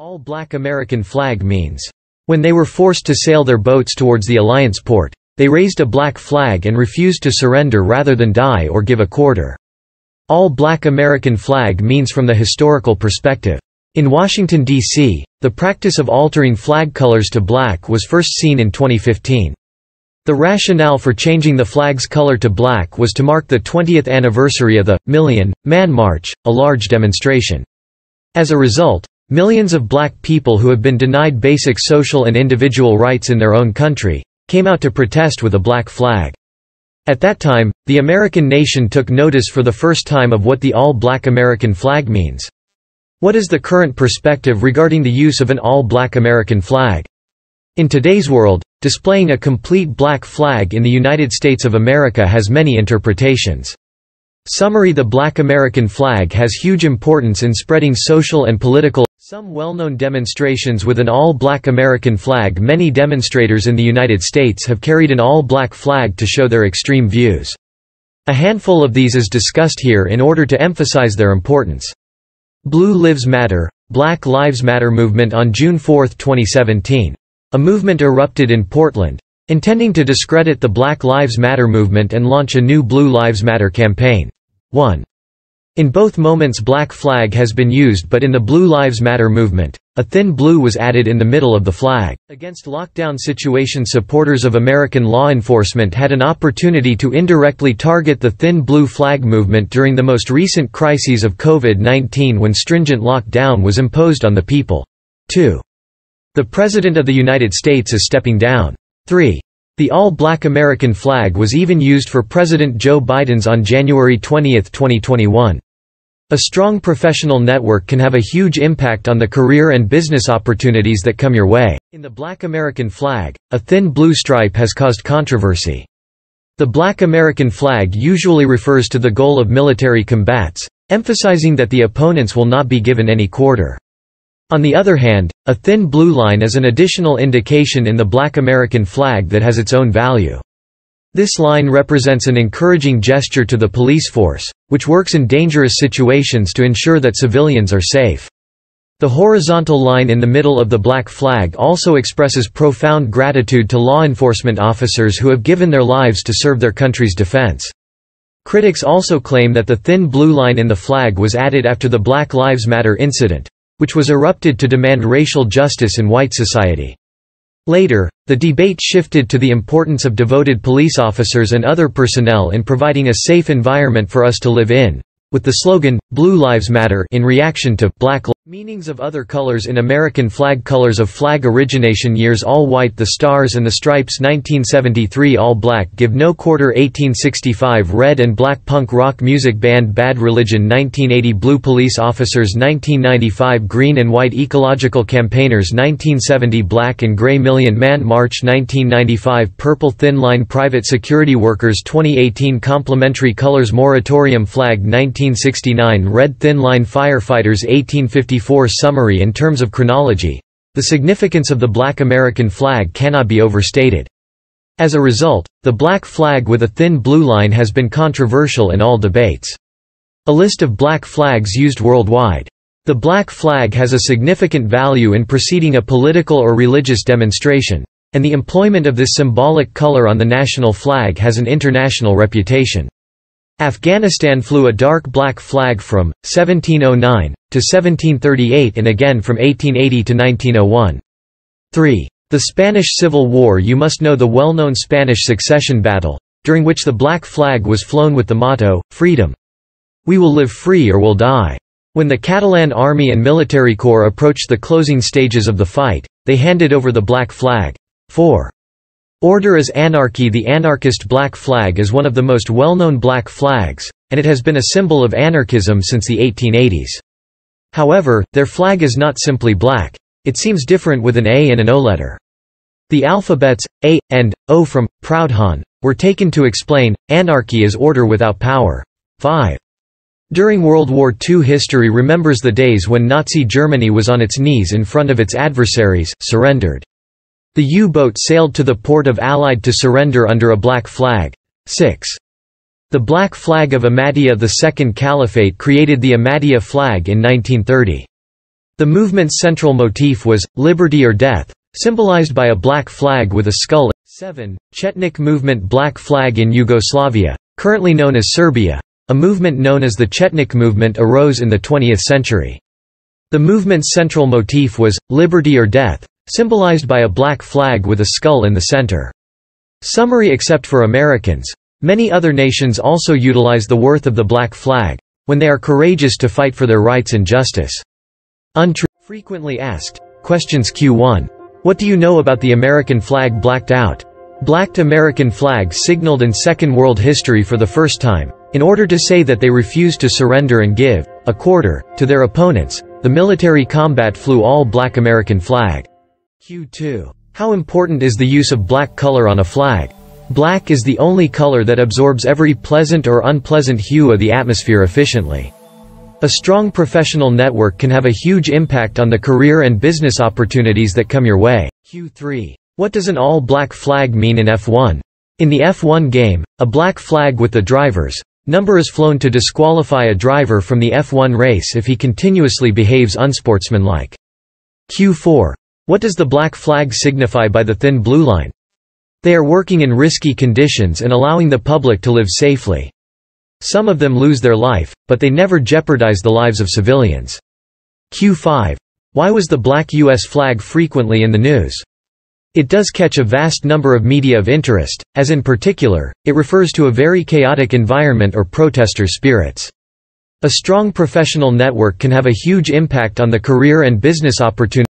All-black American flag means, when they were forced to sail their boats towards the Alliance port, they raised a black flag and refused to surrender rather than die or give a quarter. All-black American flag means from the historical perspective. In Washington, D.C., the practice of altering flag colors to black was first seen in 2015. The rationale for changing the flag's color to black was to mark the 20th anniversary of the Million Man March, a large demonstration. As a result, Millions of black people who have been denied basic social and individual rights in their own country, came out to protest with a black flag. At that time, the American nation took notice for the first time of what the all-black American flag means. What is the current perspective regarding the use of an all-black American flag? In today's world, displaying a complete black flag in the United States of America has many interpretations. Summary The black American flag has huge importance in spreading social and political some well-known demonstrations with an all-black American flag Many demonstrators in the United States have carried an all-black flag to show their extreme views. A handful of these is discussed here in order to emphasize their importance. Blue Lives Matter, Black Lives Matter movement on June 4, 2017. A movement erupted in Portland, intending to discredit the Black Lives Matter movement and launch a new Blue Lives Matter campaign. 1. In both moments black flag has been used but in the Blue Lives Matter movement, a thin blue was added in the middle of the flag. Against lockdown situation supporters of American law enforcement had an opportunity to indirectly target the thin blue flag movement during the most recent crises of COVID-19 when stringent lockdown was imposed on the people. 2. The President of the United States is stepping down. 3. The all-black American flag was even used for President Joe Biden's on January 20, 2021. A strong professional network can have a huge impact on the career and business opportunities that come your way. In the black American flag, a thin blue stripe has caused controversy. The black American flag usually refers to the goal of military combats, emphasizing that the opponents will not be given any quarter. On the other hand, a thin blue line is an additional indication in the black American flag that has its own value. This line represents an encouraging gesture to the police force, which works in dangerous situations to ensure that civilians are safe. The horizontal line in the middle of the black flag also expresses profound gratitude to law enforcement officers who have given their lives to serve their country's defense. Critics also claim that the thin blue line in the flag was added after the Black Lives Matter incident, which was erupted to demand racial justice in white society. Later, the debate shifted to the importance of devoted police officers and other personnel in providing a safe environment for us to live in, with the slogan, Blue Lives Matter in reaction to Black Meanings of other colors in American flag Colors of flag origination years All white The stars and the stripes 1973 All black Give no quarter 1865 Red and black Punk rock music band Bad Religion 1980 Blue police officers 1995 Green and white Ecological campaigners 1970 Black and gray Million Man March 1995 Purple Thin Line Private security workers 2018 Complementary colors Moratorium flag 1969 Red Thin Line Firefighters 1854 Summary In terms of chronology, the significance of the black American flag cannot be overstated. As a result, the black flag with a thin blue line has been controversial in all debates. A list of black flags used worldwide. The black flag has a significant value in preceding a political or religious demonstration, and the employment of this symbolic color on the national flag has an international reputation. Afghanistan flew a dark black flag from 1709 to 1738 and again from 1880 to 1901. 3. The Spanish Civil War You must know the well-known Spanish succession battle, during which the black flag was flown with the motto, Freedom. We will live free or we'll die. When the Catalan army and military corps approached the closing stages of the fight, they handed over the black flag. 4. Order is anarchy The anarchist black flag is one of the most well-known black flags, and it has been a symbol of anarchism since the 1880s. However, their flag is not simply black. It seems different with an A and an O letter. The alphabets, A, and, O from, Proudhon, were taken to explain, anarchy is order without power. 5. During World War II history remembers the days when Nazi Germany was on its knees in front of its adversaries, surrendered. The U-boat sailed to the port of Allied to surrender under a black flag. 6. The black flag of Ahmadiyya the Second Caliphate created the Ahmadiyya flag in 1930. The movement's central motif was, liberty or death, symbolized by a black flag with a skull. 7. Chetnik movement Black flag in Yugoslavia, currently known as Serbia. A movement known as the Chetnik movement arose in the 20th century. The movement's central motif was, liberty or death, symbolized by a black flag with a skull in the center. Summary Except for Americans, many other nations also utilize the worth of the black flag, when they are courageous to fight for their rights and justice. Untrue. Frequently asked. Questions Q1. What do you know about the American flag blacked out? Blacked American flag signaled in Second World history for the first time, in order to say that they refused to surrender and give, a quarter, to their opponents, the military combat flew all black American flag. Q2. How important is the use of black color on a flag? Black is the only color that absorbs every pleasant or unpleasant hue of the atmosphere efficiently. A strong professional network can have a huge impact on the career and business opportunities that come your way. Q3. What does an all-black flag mean in F1? In the F1 game, a black flag with the driver's number is flown to disqualify a driver from the F1 race if he continuously behaves unsportsmanlike. Q4. What does the black flag signify by the thin blue line? They are working in risky conditions and allowing the public to live safely. Some of them lose their life, but they never jeopardize the lives of civilians. Q5. Why was the black U.S. flag frequently in the news? It does catch a vast number of media of interest, as in particular, it refers to a very chaotic environment or protester spirits. A strong professional network can have a huge impact on the career and business opportunities